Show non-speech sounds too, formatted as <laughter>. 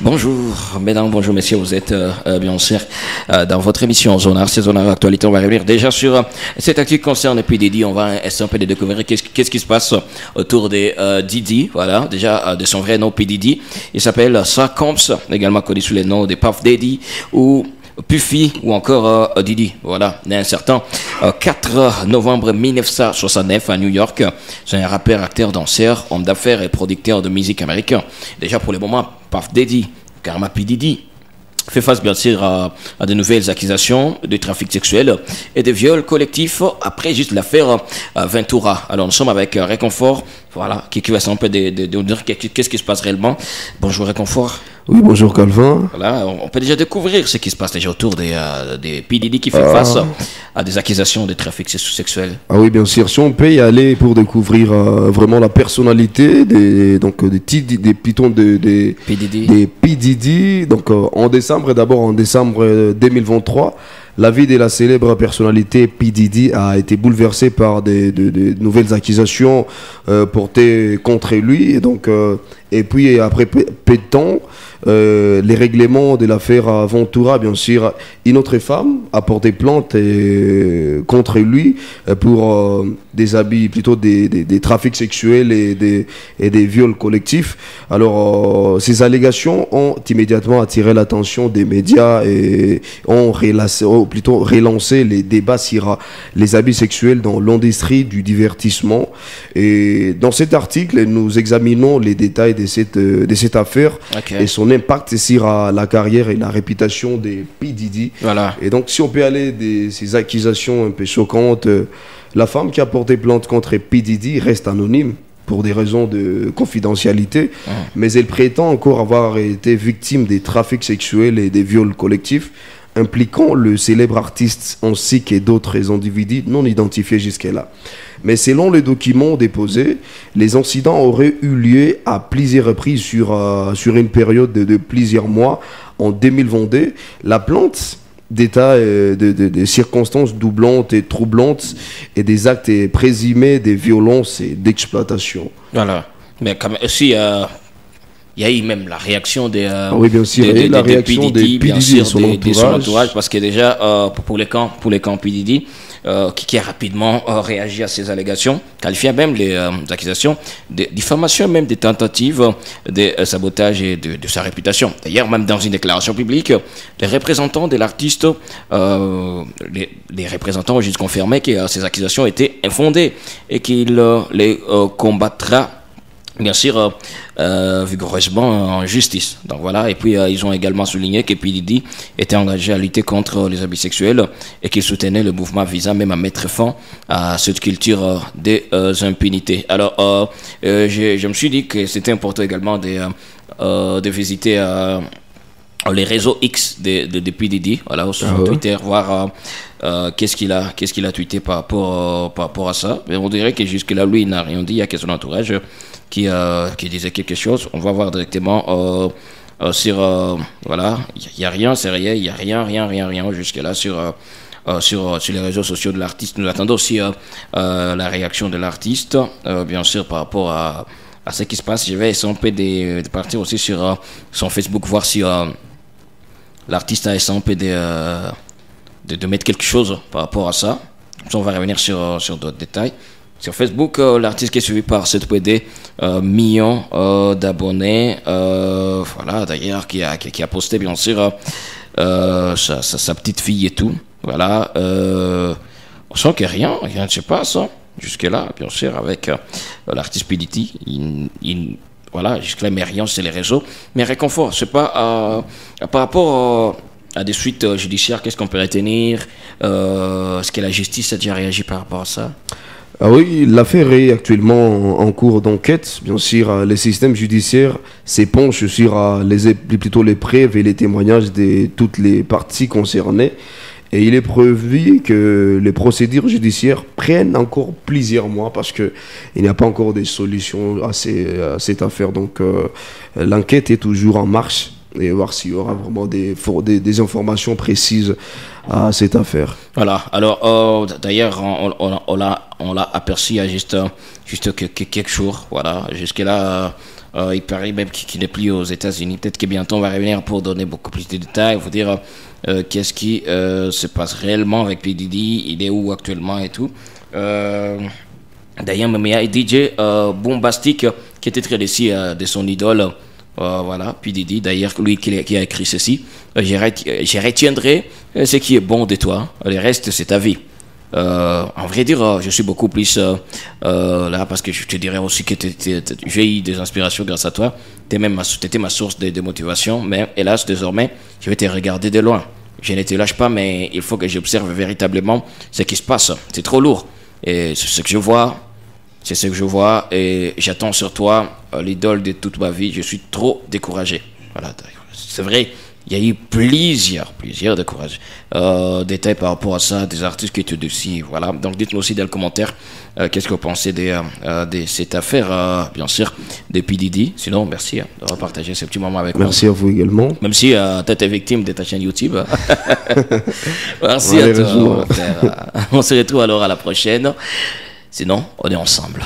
Bonjour, mesdames, bonjour, messieurs, vous êtes euh, euh, bien sûr euh, dans votre émission Zonar, c'est Zonar Actualité. On va revenir déjà sur euh, cette actu qui concerne P. Didi. On va essayer un peu de découvrir qu'est-ce qui se passe autour de Didi, voilà, déjà de son vrai nom P. Didi. Il s'appelle Sa Combs, également connu sous les noms de Puff Daddy ou Puffy ou encore euh, Didi. Voilà, né un certain euh, 4 novembre 1969 à New York. C'est un rappeur, acteur, danseur, homme d'affaires et producteur de musique américain. Déjà pour le moment, Puff Daddy, Karma P. Didi, fait face bien sûr à, de nouvelles accusations de trafic sexuel et de viols collectifs après juste l'affaire euh, Ventura. Alors nous sommes avec euh, Réconfort, voilà, qui, qui va un peu de, de, nous dire qu'est- qu'est-ce qui se passe réellement? Bonjour Réconfort. Oui, bonjour Calvin. Voilà, on peut déjà découvrir ce qui se passe déjà autour des, euh, des P. Diddy qui fait Ah. face à des accusations de trafic sex- sexuel. Ah oui, bien sûr. Si on peut y aller pour découvrir euh, vraiment la personnalité des donc euh, des T- des pitons de des P. Diddy. des P Diddy. Donc euh, en décembre, d'abord en décembre euh, 2023, la vie de la célèbre personnalité P Diddy a été bouleversée par des, de- nouvelles accusations euh, portées contre lui. Et donc euh, et puis après peu de temps, euh, les règlements de l'affaire Ventura, bien sûr, une autre femme a porté plainte euh, contre lui euh, pour des habits, plutôt des, trafics sexuels et des, viols collectifs. Alors, ces allégations ont immédiatement attiré l'attention des médias et ont, ont plutôt relancé les débats sur les habits sexuels dans l'industrie du divertissement. Et dans cet article, nous examinons les détails de cette, euh, de cette affaire et son impact sur euh, la carrière et la réputation des P. Voilà. Et donc, si on peut aller de ces accusations un peu choquantes, euh, la femme qui a porté plainte contre P. Diddy reste anonyme pour des raisons de confidentialité, mais elle prétend encore avoir été victime des trafics sexuels et des viols collectifs impliquant le célèbre artiste ainsi que d'autres individus non identifiés jusqu'à-là. Mais selon les documents déposés, les incidents auraient eu lieu à plusieurs reprises sur, euh, sur une période de, plusieurs mois. En 2022, la plante d'état euh, de, de- circonstances doublantes et troublantes et des actes présumés de violence et d'exploitation. Voilà. Mais euh, il y a eu même la réaction des. euh, oui, bien sûr, des- la réaction PDD, des PDD sûr, son entourage. parce que déjà, euh, pour, les camps, pour les camps PDD, euh, qui, qui a rapidement euh, réagi à ces allégations, qualifiant même les accusations de diffamation, même des tentatives de sabotage et de, de sa réputation. D'ailleurs, même dans une déclaration publique, les représentants de l'artiste, les, les représentants ont juste confirmé que ces accusations étaient infondées et qu'il les combattra bien sûr euh, euh, vigoureusement en justice. Donc voilà, et puis euh, ils ont également souligné que P. Diddy était engagé à lutter contre les abus sexuels et qu'il soutenait le mouvement visant même à mettre fin à cette culture euh, des euh, impunités. Alors, euh, euh, je, je me suis dit que c'était important également de, euh, euh, de visiter euh, les réseaux X de, de, de P. Diddy, voilà, sur Ah ouais. Twitter, voir euh, euh, qu'est-ce qu'il a, qu'est-ce qu'il a tweeté par rapport, euh, par rapport à ça. Mais on dirait que jusque-là, lui, il n'a rien dit, il y a que son entourage qui, euh, qui disait quelque chose. On va voir directement sur, voilà, il n'y a rien, c'est rien, il n'y a rien, rien, rien, rien jusque-là sur... euh, sur, euh, sur les réseaux sociaux de l'artiste. Nous attendons aussi euh, la réaction de l'artiste, bien sûr, par rapport à, à ce qui se passe. Je vais essayer un peu de, de partir aussi sur son Facebook, voir si l'artiste a essayé euh, de, de mettre quelque chose par rapport à ça. On va revenir sur, sur d'autres détails. Sur Facebook, euh, l'artiste qui est suivi par 7PD, euh, millions euh, d'abonnés. voilà, d'ailleurs, qui a, qui, a posté, bien sûr, sa, sa, petite fille et tout. Voilà. On sent que rien, rien ne se passe. hein, Jusque-là, bien sûr, avec l'artiste PDT. Il, il- voilà, jusque-là, mais rien sur les réseaux. Mais réconfort, c'est pas euh, par rapport euh, à des suites euh, judiciaires, qu'est-ce qu'on peut retenir Est-ce que la justice a déjà réagi par rapport à ça? Ah oui, l'affaire est actuellement en, cours d'enquête. Bien sûr, le système judiciaire s'épanche sur les, plutôt les preuves et les témoignages de toutes les parties concernées. Et il est prévu que les procédures judiciaires prennent encore plusieurs mois parce qu'il n'y a pas encore de solution à, cette affaire. Donc euh, l'enquête est toujours en marche et voir s'il y aura vraiment des, des, des informations précises à cette affaire. Voilà. Alors, euh, d'ailleurs, on, on, on l'a, aperçu il y a juste, juste que- que- quelques jours. Voilà. Jusque-là, il paraît même qu'il n'est plus aux États-Unis. Peut-être que bientôt on va revenir pour donner beaucoup plus de détails, vous dire qu'est-ce qui se passe réellement avec P. il est où actuellement et tout. D'ailleurs, il y a DJ Bombastic qui était très déçu de son idole. voilà, P. d'ailleurs, lui qui, a écrit ceci. je retiendrai ce qui est bon de toi, le reste c'est ta vie. Euh, en vrai dire, euh, je suis beaucoup plus euh, là parce que je te dirais aussi que j'ai eu des inspirations grâce à toi. Tu étais ma source de, motivation, mais hélas, désormais, je vais te regarder de loin. Je ne te lâche pas, mais il faut que j'observe véritablement ce qui se passe. C'est trop lourd. Et c'est ce que je vois. C'est ce que je vois. Et j'attends sur toi l'idole de toute ma vie. Je suis trop découragé. Voilà. C'est vrai il y a eu plusieurs, plusieurs de courage, euh, détails par rapport à ça, des artistes qui étaient dessus. Voilà. Donc dites-nous aussi dans le commentaire euh, qu'est-ce que vous pensez de, euh, de cette affaire, bien sûr, de PDD. Sinon, merci hein, de repartager ce petit moment avec nous. Merci à vous également. Même si tu étais victime de ta chaîne YouTube. <laughs> <laughs> merci à toi. on se retrouve alors à la prochaine. Sinon, on est ensemble.